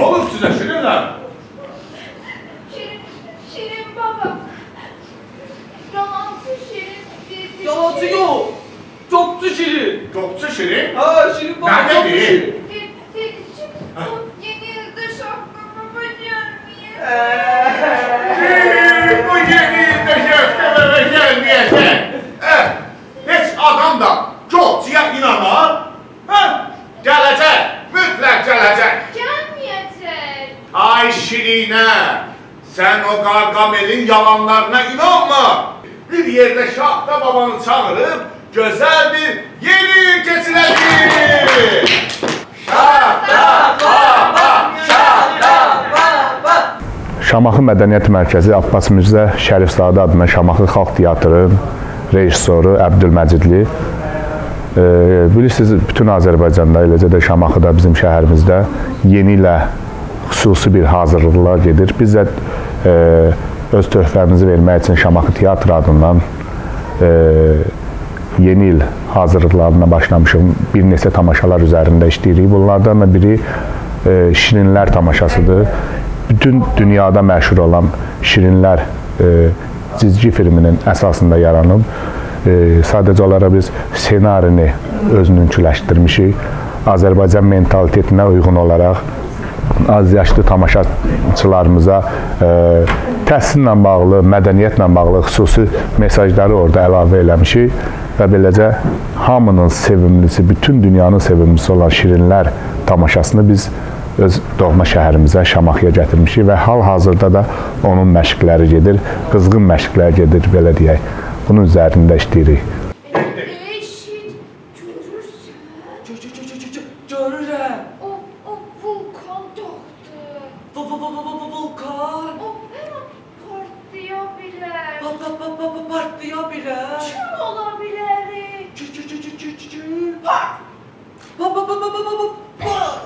Ne olur size Şirinler? Şirin, Şirin baba. Yalancı Şirin dedi. Yalancı yok. Çoktu şirin. Çokçu Şirin. Ha şirin baba Nerede çoktu değil? şirin. Dedi, o yenildi şapka baba gelmeye. Ay Şirine, sen o Gargamel'in yalanlarına inanma. Bir yerde Şahta babanı çağırıp güzel bir yeni kesilebilir. Şahta baba, Şahta Şamaxı Mədəniyyət Mərkəzi Abbas Mirzə Şərifzadə adına Şamaxı Xalq Teatrının rejissoru Əbdülməcidli. Bilirsiniz, bütün Azərbaycanda, eləcə də Şamaxıda, bizim şəhərimizdə yeni ilə xüsusi bir hazırlıqlar gedir. Biz də e, öz töhfəmizi vermək üçün Şamaxı Teatr adından e, yeni il hazırlıqlarına başlamışıq. Bir neçə tamaşalar üzərində işləyirik. Bunlardan da biri e, Şirinlər tamaşasıdır. Bütün dünyada məşhur olan Şirinlər e, cizgi filminin əsasında yaranıb. E, sadəcə olaraq biz ssenarini özününküləşdirmişik. Azərbaycan mentalitetinə uyğun olaraq az yaşlı tamaşaçılarımıza e, təhsillə bağlı, mədəniyyətlə bağlı xüsusi mesajları orada əlavə eləmişik və beləcə hamının sevimlisi, bütün dünyanın sevimlisi olan Şirinlər tamaşasını biz öz doğma şəhərimizə, Şamaxıya gətirmişik və hal-hazırda da onun məşqləri gedir, qızğın məşqlər gedir, belə deyək. Bunun üzərində işləyirik. Eşit, pa pa pa pa patlayabilir. Çür olabilir. Çür çür çür çür çür çür. Pat. Pa pa pa pa pa pa.